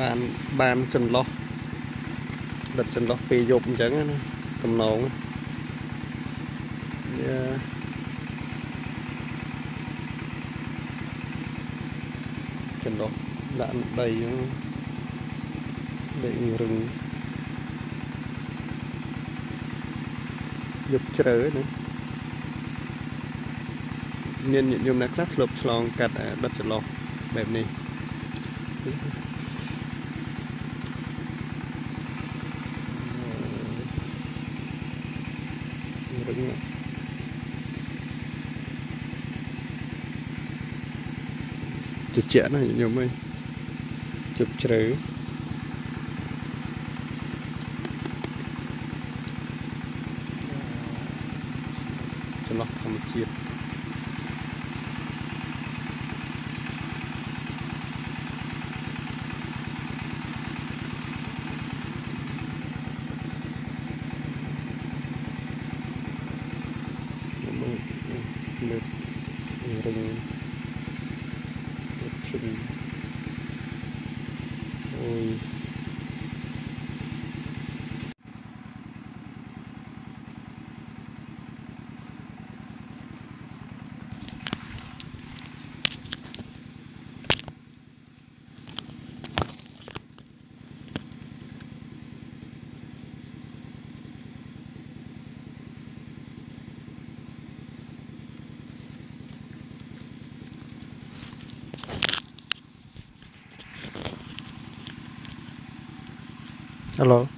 បានបានចន្លោះដិតចន្លោះពេលយប់អញ្ចឹងណាតំណងយ៉ាចន្លោះដាក់ដីហ្នឹងដីរឹងយប់ជ្រៅណាមានញាតិញោមណាខ្លះធ្លាប់ឆ្លងកាត់ដិតចន្លោះបែបនេះ រឹងជជែកណាញាតិញោមអើយជប់ជ្រៅចន្លោះធម្មជាតិ លើករឹង Hello.